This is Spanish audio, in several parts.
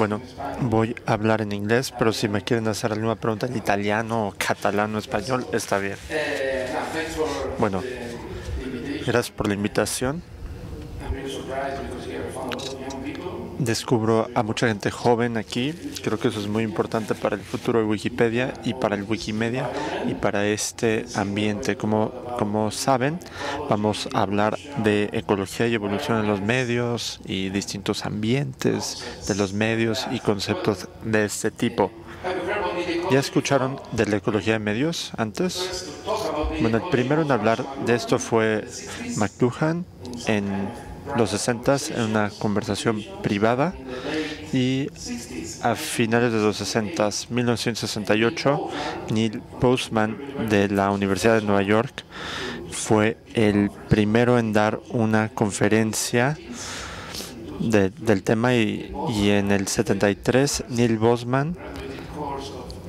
Bueno, voy a hablar en inglés, pero si me quieren hacer alguna pregunta en italiano, catalán o español, está bien. Bueno, gracias por la invitación. Descubro a mucha gente joven aquí. Creo que eso es muy importante para el futuro de Wikipedia y para el Wikimedia y para este ambiente. Como, como saben, vamos a hablar de ecología y evolución en los medios y distintos ambientes de los medios y conceptos de este tipo. ¿Ya escucharon de la ecología de medios antes? Bueno, el primero en hablar de esto fue McLuhan en los 60 en una conversación privada y a finales de los 60, 1968, Neil Postman de la Universidad de Nueva York fue el primero en dar una conferencia del tema y, y, en el 73 Neil Bosman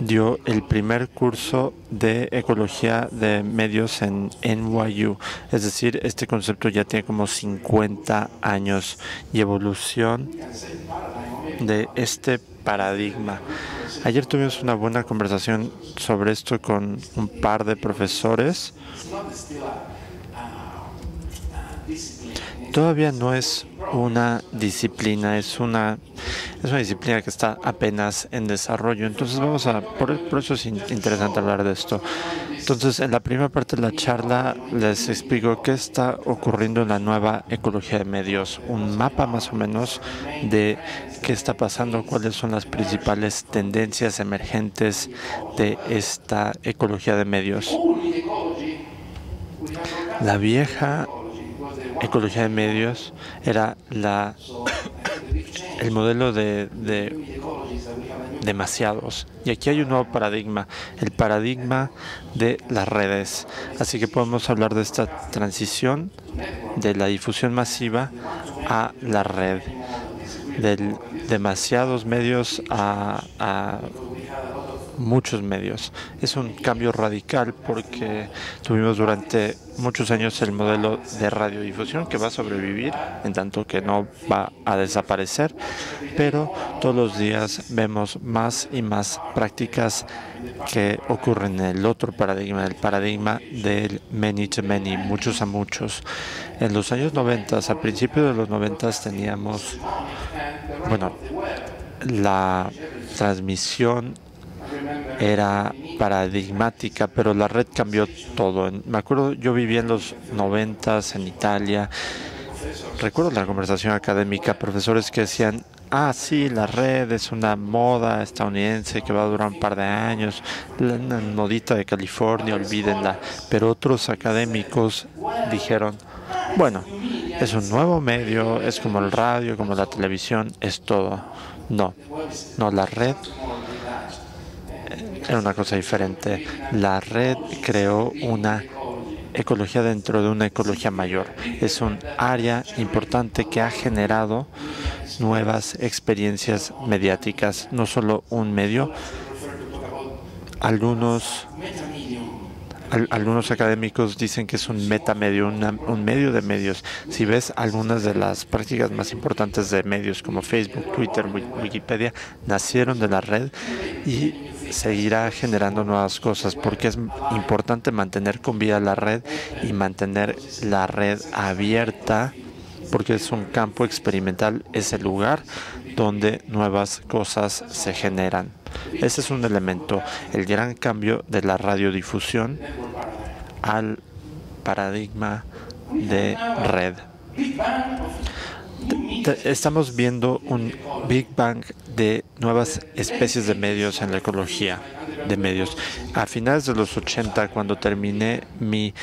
dio el primer curso de ecología de medios en NYU. Es decir, este concepto ya tiene como 50 años y evolución de este paradigma. Ayer tuvimos una buena conversación sobre esto con un par de profesores. Todavía no es una disciplina, es una, es una disciplina que está apenas en desarrollo. Entonces vamos a, por, eso es interesante hablar de esto. Entonces, en la primera parte de la charla les explico qué está ocurriendo en la nueva ecología de medios, un mapa más o menos de qué está pasando, cuáles son las principales tendencias emergentes de esta ecología de medios. La vieja ecología de medios era la el modelo de, demasiados. Y aquí hay un nuevo paradigma, el paradigma de las redes. Así que podemos hablar de esta transición de la difusión masiva a la red, de demasiados medios a muchos medios. Es un cambio radical porque tuvimos durante muchos años el modelo de radiodifusión que va a sobrevivir en tanto que no va a desaparecer, pero todos los días vemos más y más prácticas que ocurren en el otro paradigma, el paradigma del many to many, muchos a muchos. En los años 90, a principios de los 90 teníamos, bueno, la transmisión era paradigmática, pero la red cambió todo. Me acuerdo, yo vivía en los noventas en Italia. Recuerdo la conversación académica, profesores que decían, ah, sí, la red es una moda estadounidense que va a durar un par de años, la modita de California, olvídenla. Pero otros académicos dijeron, bueno, es un nuevo medio, es como el radio, como la televisión, es todo. No, no, la red era una cosa diferente. La red creó una ecología dentro de una ecología mayor. Es un área importante que ha generado nuevas experiencias mediáticas, no solo un medio. Algunos algunos académicos dicen que es un metamedio, un medio de medios. Si ves algunas de las prácticas más importantes de medios como Facebook, Twitter, Wikipedia, nacieron de la red y seguirá generando nuevas cosas porque es importante mantener con vida la red y mantener la red abierta porque es un campo experimental, es el lugar donde nuevas cosas se generan. Ese es un elemento, el gran cambio de la radiodifusión al paradigma de red estamos viendo un Big Bang de nuevas especies de medios en la ecología de medios. A finales de los 80, cuando terminé mi,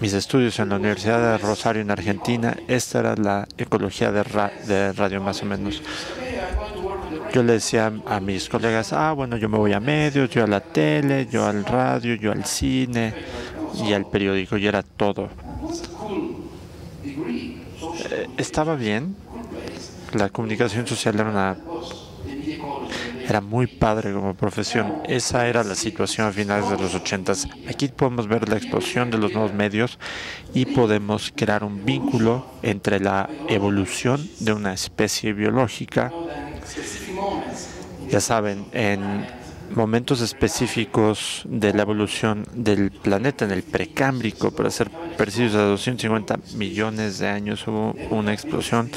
mis estudios en la Universidad de Rosario en Argentina, esta era la ecología de, de radio más o menos. Yo le decía a mis colegas, ah, bueno, yo me voy a medios, yo a la tele, yo al radio, yo al cine y al periódico, y era todo. Eh, estaba bien. La comunicación social era una era muy padre como profesión. Esa era la situación a finales de los ochentas. Aquí podemos ver la explosión de los nuevos medios y podemos crear un vínculo entre la evolución de una especie biológica ya saben, en momentos específicos de la evolución del planeta en el precámbrico, para ser precisos, a 250 millones de años hubo una explosión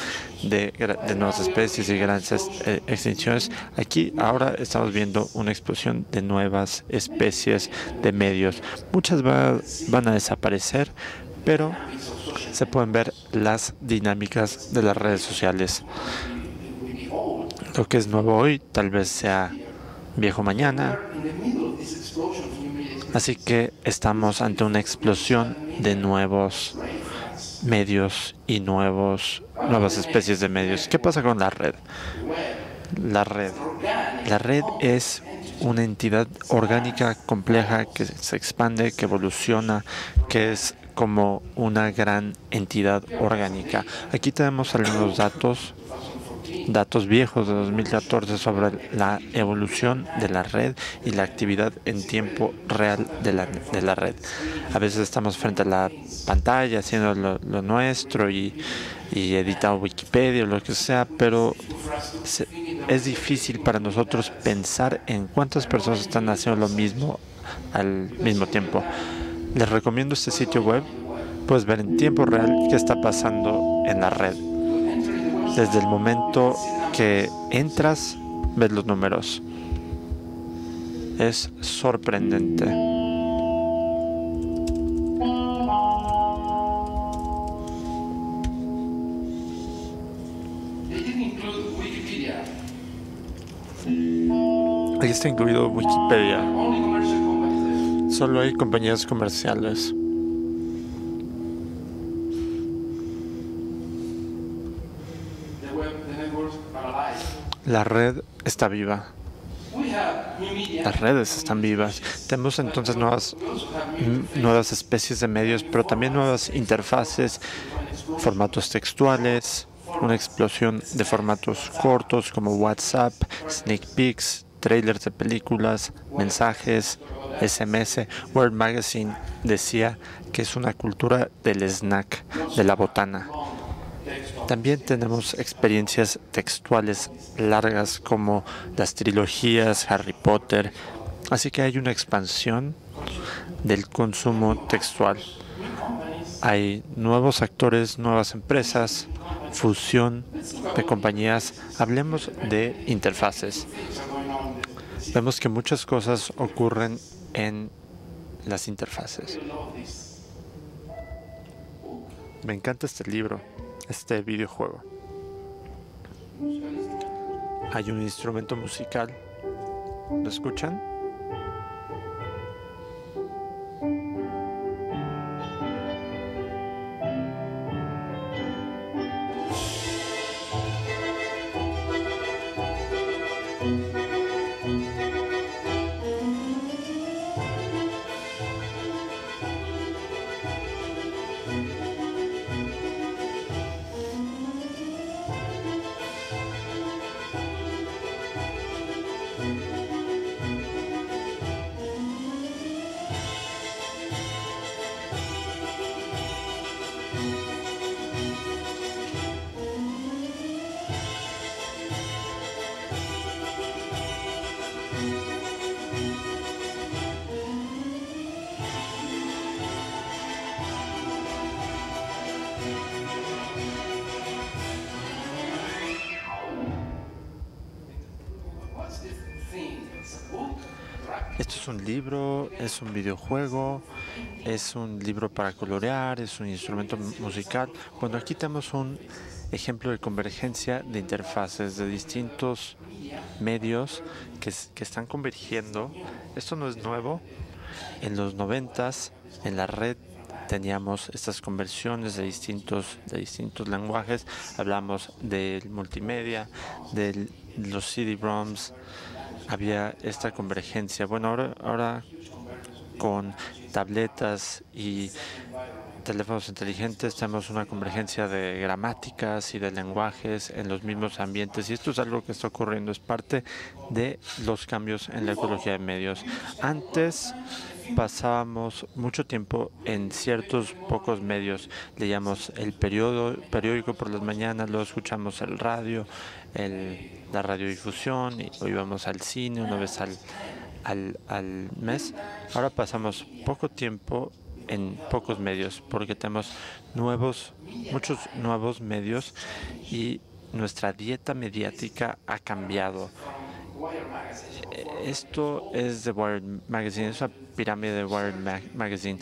de, nuevas especies y grandes eh, extinciones. Aquí ahora estamos viendo una explosión de nuevas especies de medios. Muchas van a desaparecer, pero se pueden ver las dinámicas de las redes sociales. Lo que es nuevo hoy tal vez sea viejo mañana. Así que estamos ante una explosión de nuevos medios y nuevos nuevas especies de medios. ¿Qué pasa con la red? La red. La red es una entidad orgánica compleja que se expande, que evoluciona, que es como una gran entidad orgánica. Aquí tenemos algunos datos datos viejos de 2014 sobre la evolución de la red y la actividad en tiempo real de la, de la red. A veces estamos frente a la pantalla haciendo lo, nuestro y, y editando Wikipedia o lo que sea, pero es difícil para nosotros pensar en cuántas personas están haciendo lo mismo al mismo tiempo. Les recomiendo este sitio web. Puedes ver en tiempo real qué está pasando en la red desde el momento que entras, ves los números. Es sorprendente. Ahí está incluido Wikipedia. Solo hay compañías comerciales. La red está viva. Las redes están vivas. Tenemos entonces nuevas, nuevas especies de medios, pero también nuevas interfaces, formatos textuales, una explosión de formatos cortos como WhatsApp, sneak peeks, trailers de películas, mensajes, SMS. World Magazine decía que es una cultura del snack, de la botana. También tenemos experiencias textuales largas como las trilogías Harry Potter, así que hay una expansión del consumo textual. Hay nuevos actores, nuevas empresas, fusión de compañías. Hablemos de interfaces. Vemos que muchas cosas ocurren en las interfaces. Me encanta este libro este videojuego. Hay un instrumento musical. ¿Lo escuchan? Esto es un libro, es un videojuego, es un libro para colorear, es un instrumento musical. Bueno, aquí tenemos un ejemplo de convergencia de interfaces de distintos medios que, que están convergiendo. Esto no es nuevo. En los noventas, en la red teníamos estas conversiones de distintos, de distintos lenguajes. Hablamos del multimedia, de los CD-ROMs, había esta convergencia. Bueno, ahora, ahora con tabletas y teléfonos inteligentes tenemos una convergencia de gramáticas y de lenguajes en los mismos ambientes y esto es algo que está ocurriendo, es parte de los cambios en la ecología de medios. Antes pasábamos mucho tiempo en ciertos pocos medios, leíamos el periódico por las mañanas, luego escuchamos el radio, el la radiodifusión o íbamos al cine una vez al, al, al mes. Ahora pasamos poco tiempo en pocos medios porque tenemos nuevos, muchos nuevos medios y nuestra dieta mediática ha cambiado. Esto es de Wired Magazine, es una pirámide de Wired Magazine.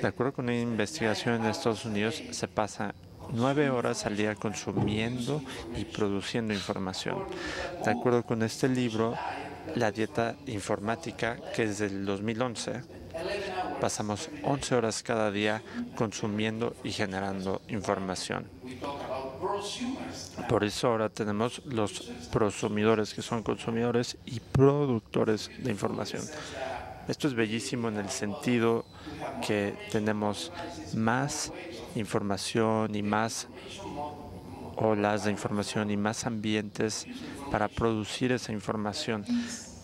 De acuerdo con una investigación en Estados Unidos, se pasa nueve horas al día consumiendo y produciendo información. De acuerdo con este libro, La dieta informática, que es del 2011, pasamos 11 horas cada día consumiendo y generando información. Por eso ahora tenemos los prosumidores, que son consumidores y productores de información. Esto es bellísimo en el sentido que tenemos más información y más olas de información y más ambientes para producir esa información.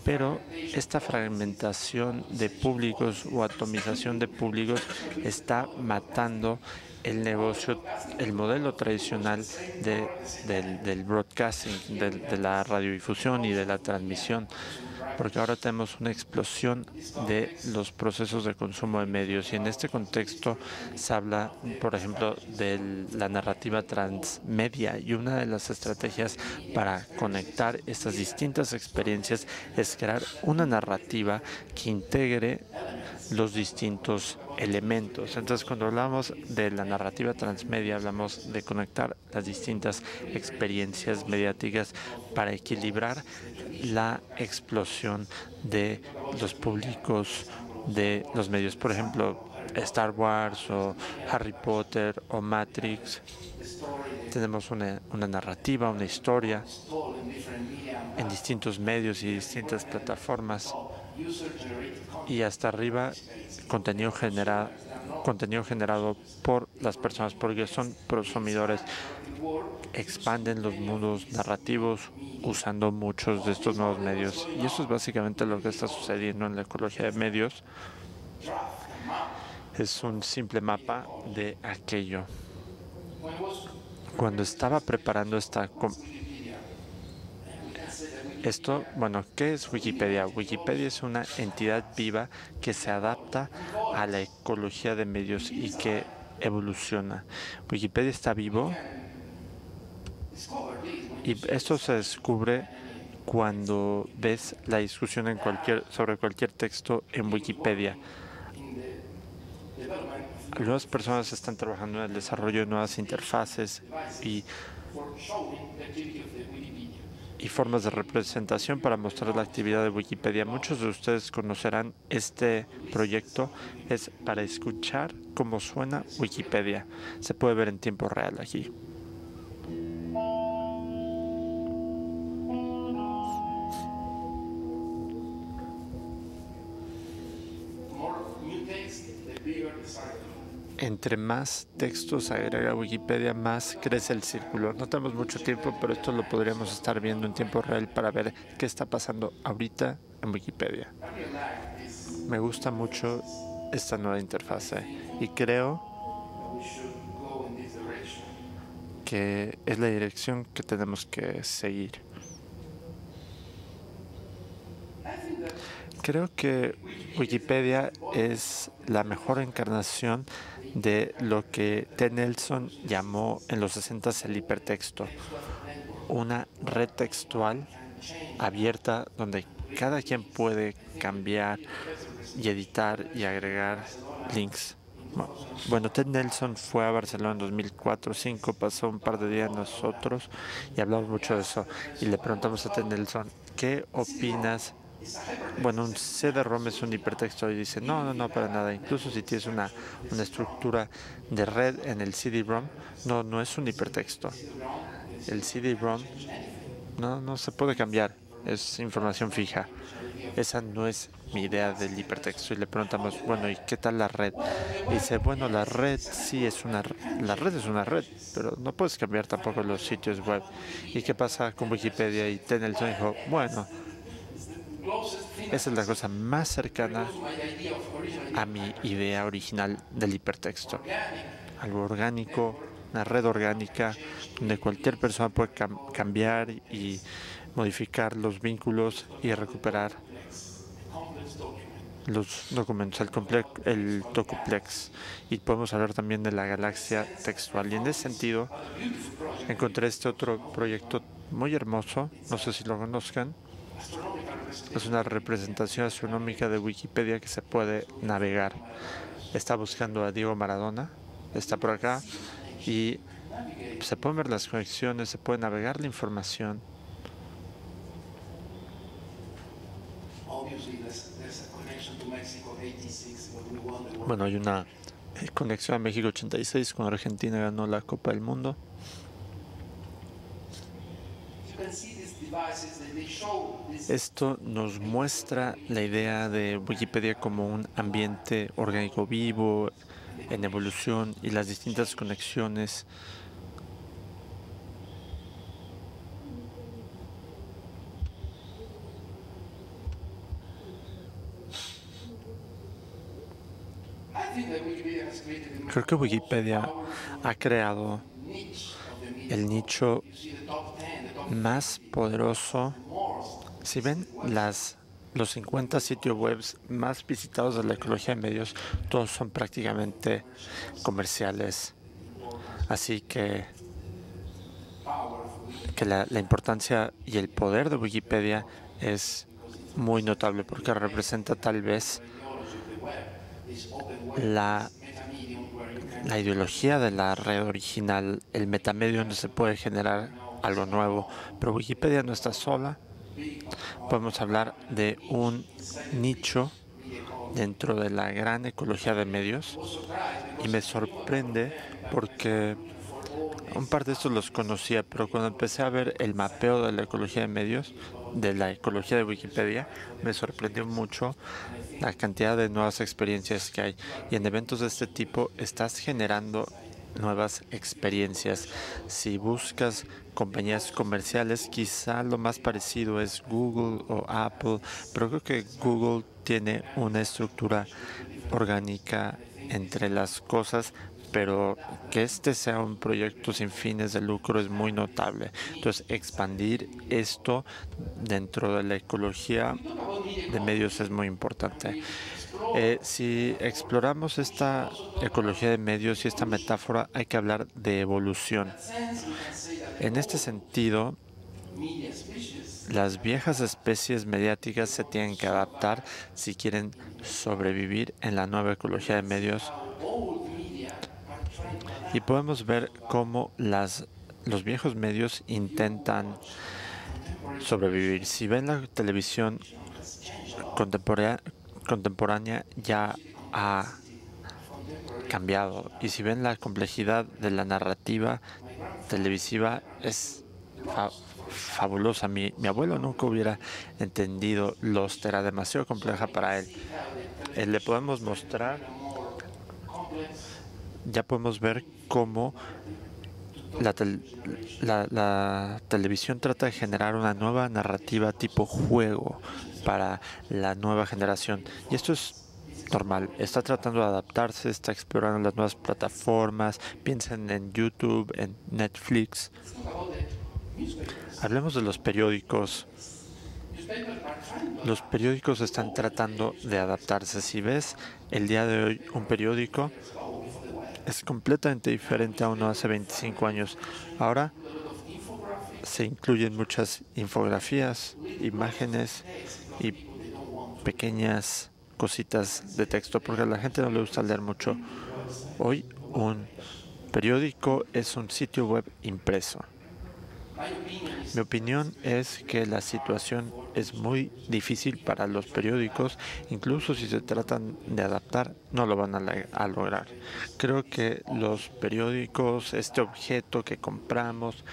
Pero esta fragmentación de públicos o atomización de públicos está matando el negocio, el modelo tradicional de, del, broadcasting, de la radiodifusión y de la transmisión porque ahora tenemos una explosión de los procesos de consumo de medios y en este contexto se habla, por ejemplo, de la narrativa transmedia y una de las estrategias para conectar estas distintas experiencias es crear una narrativa que integre los distintos elementos. Entonces, cuando hablamos de la narrativa transmedia, hablamos de conectar las distintas experiencias mediáticas para equilibrar la explosión de los públicos de los medios. Por ejemplo, Star Wars o Harry Potter o Matrix. Tenemos una, una narrativa, una historia en distintos medios y distintas plataformas y hasta arriba contenido generado contenido generado por las personas porque son prosumidores. Expanden los mundos narrativos usando muchos de estos nuevos medios. Y eso es básicamente lo que está sucediendo en la ecología de medios. Es un simple mapa de aquello. Cuando estaba preparando esta esto, bueno, ¿qué es Wikipedia? Wikipedia es una entidad viva que se adapta a la ecología de medios y que evoluciona. Wikipedia está vivo y esto se descubre cuando ves la discusión en cualquier, sobre cualquier texto en Wikipedia. Algunas personas están trabajando en el desarrollo de nuevas interfaces y y formas de representación para mostrar la actividad de Wikipedia. Muchos de ustedes conocerán este proyecto. Es para escuchar cómo suena Wikipedia. Se puede ver en tiempo real aquí. Entre más textos agrega Wikipedia, más crece el círculo. No tenemos mucho tiempo, pero esto lo podríamos estar viendo en tiempo real para ver qué está pasando ahorita en Wikipedia. Me gusta mucho esta nueva interfase y creo que es la dirección que tenemos que seguir. Creo que Wikipedia es la mejor encarnación de lo que T. Nelson llamó en los 60 el hipertexto, una red textual abierta donde cada quien puede cambiar y editar y agregar links. Bueno, Ted Nelson fue a Barcelona en 2004-2005, pasó un par de días nosotros y hablamos mucho de eso. Y le preguntamos a Ted Nelson, ¿qué opinas bueno, un CD-ROM es un hipertexto y dice, no, no, no, para nada. Incluso si tienes una, una estructura de red en el CD-ROM, no, no es un hipertexto. El CD-ROM no, no se puede cambiar, es información fija. Esa no es mi idea del hipertexto. Y le preguntamos, bueno, ¿y qué tal la red? Y dice, bueno, la red sí es una la red es una red, pero no puedes cambiar tampoco los sitios web. ¿Y qué pasa con Wikipedia? Y Tenelson dijo, bueno, esa es la cosa más cercana a mi idea original del hipertexto. Algo orgánico, una red orgánica donde cualquier persona puede cambiar y modificar los vínculos y recuperar los documentos, el, el docuplex. Y podemos hablar también de la galaxia textual. Y en ese sentido, encontré este otro proyecto muy hermoso, no sé si lo conozcan. Es una representación astronómica de Wikipedia que se puede navegar. Está buscando a Diego Maradona, está por acá y se pueden ver las conexiones, se puede navegar la información. Bueno, hay una conexión a México 86 cuando Argentina ganó la Copa del Mundo. Esto nos muestra la idea de Wikipedia como un ambiente orgánico vivo, en evolución y las distintas conexiones Creo que Wikipedia ha creado el nicho más poderoso. Si ven las los 50 sitios web más visitados de la ecología de medios, todos son prácticamente comerciales. Así que, que la, la importancia y el poder de Wikipedia es muy notable porque representa tal vez la, la ideología de la red original, el metamedio donde se puede generar algo nuevo. Pero Wikipedia no está sola. Podemos hablar de un nicho dentro de la gran ecología de medios y me sorprende porque un par de estos los conocía, pero cuando empecé a ver el mapeo de la ecología de medios, de la ecología de Wikipedia, me sorprendió mucho la cantidad de nuevas experiencias que hay. Y en eventos de este tipo estás generando nuevas experiencias. Si buscas compañías comerciales, quizá lo más parecido es Google o Apple, pero creo que Google tiene una estructura orgánica entre las cosas pero que este sea un proyecto sin fines de lucro es muy notable. Entonces, expandir esto dentro de la ecología de medios es muy importante. Eh, si exploramos esta ecología de medios y esta metáfora, hay que hablar de evolución. En este sentido, las viejas especies mediáticas se tienen que adaptar si quieren sobrevivir en la nueva ecología de medios y podemos ver cómo las, los viejos medios intentan sobrevivir. Si ven la televisión contemporánea, contemporánea ya ha cambiado y si ven la complejidad de la narrativa televisiva es fabulosa. Mi, mi, abuelo nunca hubiera entendido Lost, era demasiado compleja para él. Eh, le podemos mostrar, ya podemos ver cómo la, la, televisión trata de generar una nueva narrativa tipo juego para la nueva generación. Y esto es normal. Está tratando de adaptarse, está explorando las nuevas plataformas. Piensen en YouTube, en Netflix. Hablemos de los periódicos. Los periódicos están tratando de adaptarse. Si ves el día de hoy un periódico, es completamente diferente a uno hace 25 años. Ahora se incluyen muchas infografías, imágenes y pequeñas cositas de texto porque a la gente no le gusta leer mucho. Hoy un periódico es un sitio web impreso. Mi opinión es que la situación es muy difícil para los periódicos, incluso si se tratan de adaptar, no lo van a, lograr. Creo que los periódicos, este objeto que compramos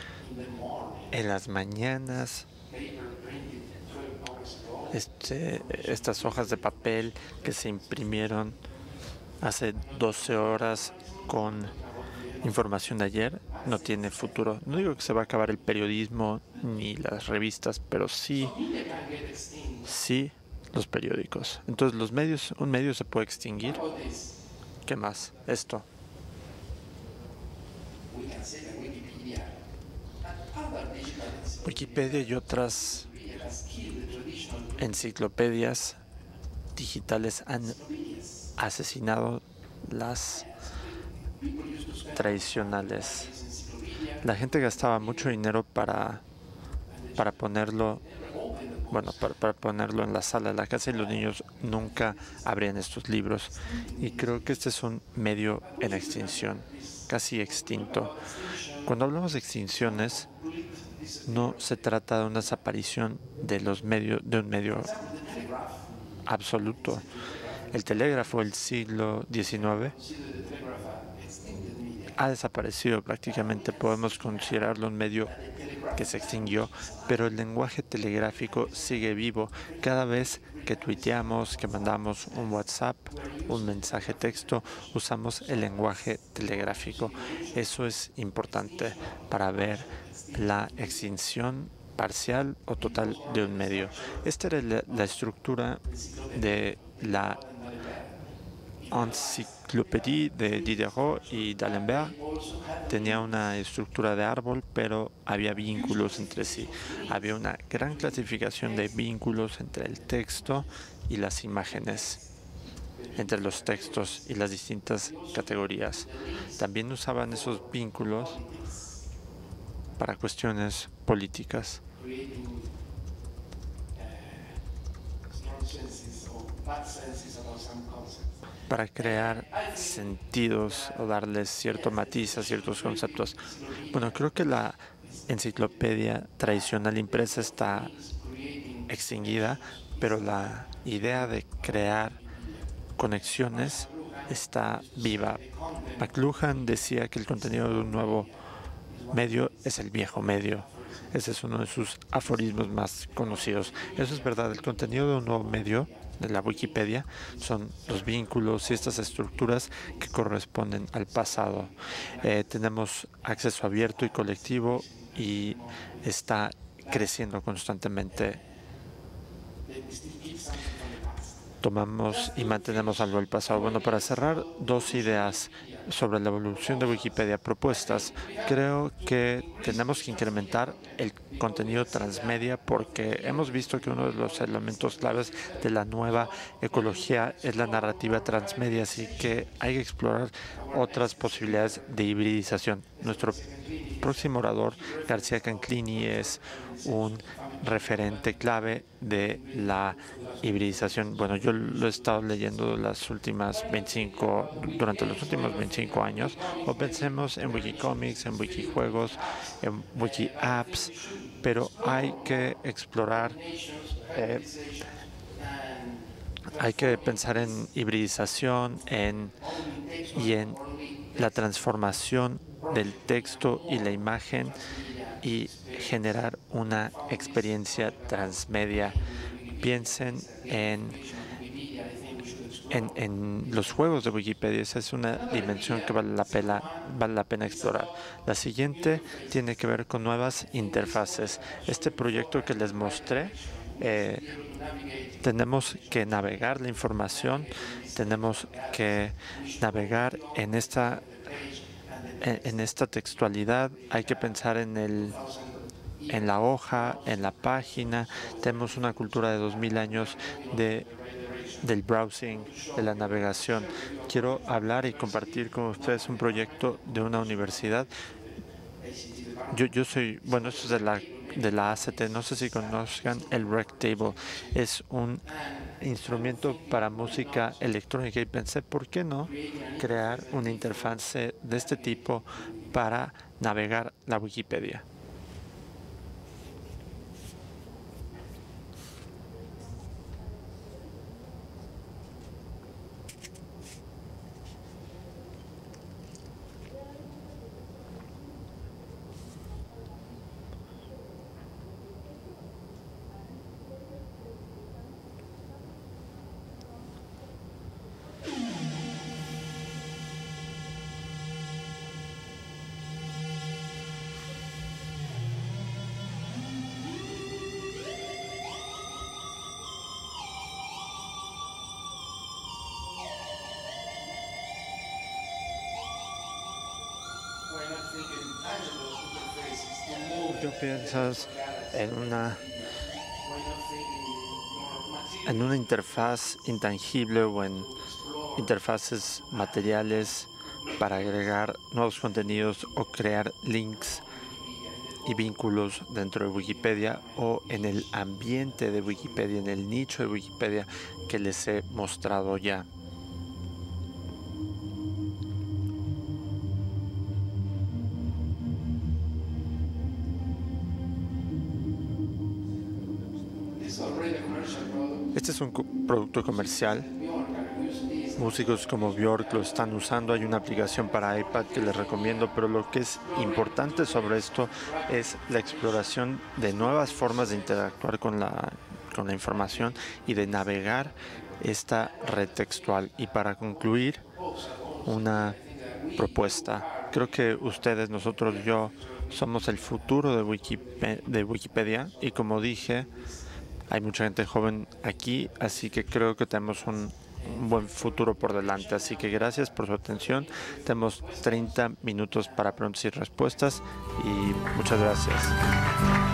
en las mañanas, este, estas hojas de papel que se imprimieron hace 12 horas con información de ayer no tiene futuro. No digo que se va a acabar el periodismo ni las revistas, pero sí, sí los periódicos. Entonces los medios, un medio se puede extinguir. ¿Qué más? Esto. Wikipedia y otras enciclopedias digitales han asesinado las tradicionales. La gente gastaba mucho dinero para, para ponerlo bueno, para, ponerlo en la sala de la casa y los niños nunca abrían estos libros. Y creo que este es un medio en extinción, casi extinto. Cuando hablamos de extinciones, no se trata de una desaparición de los medios, de un medio absoluto. El telégrafo del siglo XIX ha desaparecido prácticamente. Podemos considerarlo un medio que se extinguió, pero el lenguaje telegráfico sigue vivo. Cada vez que tuiteamos, que mandamos un WhatsApp, un mensaje texto, usamos el lenguaje telegráfico. Eso es importante para ver la extinción parcial o total de un medio. Esta era la, estructura de la enciclopedia de Diderot y d'Alembert tenía una estructura de árbol, pero había vínculos entre sí. Había una gran clasificación de vínculos entre el texto y las imágenes, entre los textos y las distintas categorías. También usaban esos vínculos para cuestiones políticas para crear sentidos o darles cierto matiz a ciertos conceptos. Bueno, creo que la enciclopedia tradicional impresa está extinguida, pero la idea de crear conexiones está viva. McLuhan decía que el contenido de un nuevo medio es el viejo medio. Ese es uno de sus aforismos más conocidos. Eso es verdad, el contenido de un nuevo medio de la Wikipedia son los vínculos y estas estructuras que corresponden al pasado. Eh, tenemos acceso abierto y colectivo y está creciendo constantemente. Tomamos y mantenemos algo del pasado. Bueno, para cerrar, dos ideas sobre la evolución de Wikipedia propuestas, creo que tenemos que incrementar el contenido transmedia porque hemos visto que uno de los elementos claves de la nueva ecología es la narrativa transmedia, así que hay que explorar otras posibilidades de hibridización. Nuestro próximo orador, García Canclini, es un referente clave de la hibridización. Bueno, yo lo he estado leyendo las últimas 25, durante los últimos 25 años, o pensemos en Wikicomics, en Wikijuegos, en Wikiapps, pero hay que explorar, eh, hay que pensar en hibridización en, y en la transformación del texto y la imagen y generar una experiencia transmedia. Piensen en, en, los juegos de Wikipedia. Esa es una dimensión que vale la, pena, vale la pena explorar. La siguiente tiene que ver con nuevas interfaces. Este proyecto que les mostré, eh, tenemos que navegar la información, tenemos que navegar en esta en, esta textualidad hay que pensar en el en la hoja, en la página. Tenemos una cultura de 2000 años de del browsing, de la navegación. Quiero hablar y compartir con ustedes un proyecto de una universidad. Yo, yo soy, bueno, esto es de la de la ACT. No sé si conozcan el Rectable. Es un instrumento para música electrónica y pensé, ¿por qué no crear una interfaz de este tipo para navegar la Wikipedia? ¿Qué piensas en una en una interfaz intangible o en interfaces materiales para agregar nuevos contenidos o crear links y vínculos dentro de Wikipedia o en el ambiente de Wikipedia, en el nicho de Wikipedia que les he mostrado ya. Es un producto comercial. Músicos como Björk lo están usando. Hay una aplicación para iPad que les recomiendo, pero lo que es importante sobre esto es la exploración de nuevas formas de interactuar con la, con la información y de navegar esta red textual. Y para concluir, una propuesta. Creo que ustedes, nosotros, yo, somos el futuro de, de Wikipedia y como dije, hay mucha gente joven aquí, así que creo que tenemos un, buen futuro por delante. Así que gracias por su atención. Tenemos 30 minutos para preguntas y respuestas y muchas gracias.